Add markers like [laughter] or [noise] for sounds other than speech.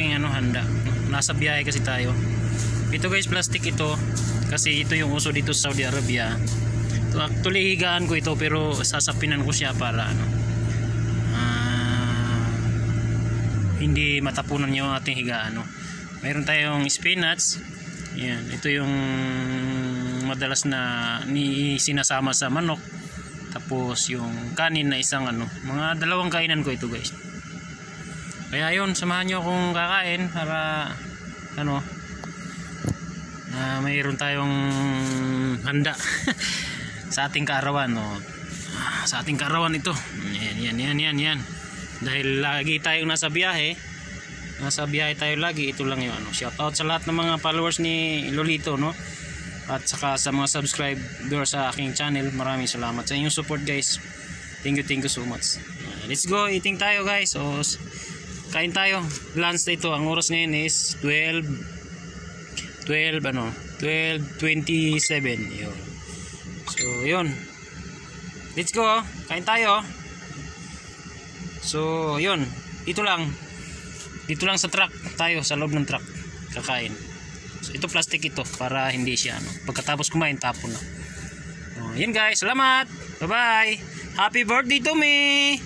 aking ano handa. Nasa biyahe kasi tayo. Ito guys plastic ito. Kasi ito yung uso dito sa Saudi Arabia. Actually higaan ko ito pero sasapinan ko siya para ano ah, hindi matapunan yung ating higaan no? mayroon tayong spinach. Yan ito yung madalas na ni sinasama sa manok. Tapos yung kanin na isang ano mga dalawang kainan ko ito guys kaya yun samahan nyo akong kakain para ano na mayroon tayong handa [laughs] sa ating kaarawan no? Sa ating kaarawan ito. Yan yan yan yan yan. Dahil lagi tayong nasa biyahe nasa biyahe tayo lagi ito lang yung ano shout out sa lahat ng mga followers ni Lolito no? At saka sa mga subscriber sa aking channel maraming salamat sa inyong support guys. Thank you thank you so much. Uh, let's go eating tayo guys. So kain tayo. Lunch ito. Ang oras ngayon is 12 12 ano 12.27 yun. So yun. Let's go kain tayo. So yun. Dito lang. Dito lang sa truck. Tayo sa loob ng truck. Kakain. So ito plastic ito para hindi siya ano pagkatapos kumain tapon na. Oh, yun guys. Salamat. Bye bye happy birthday to me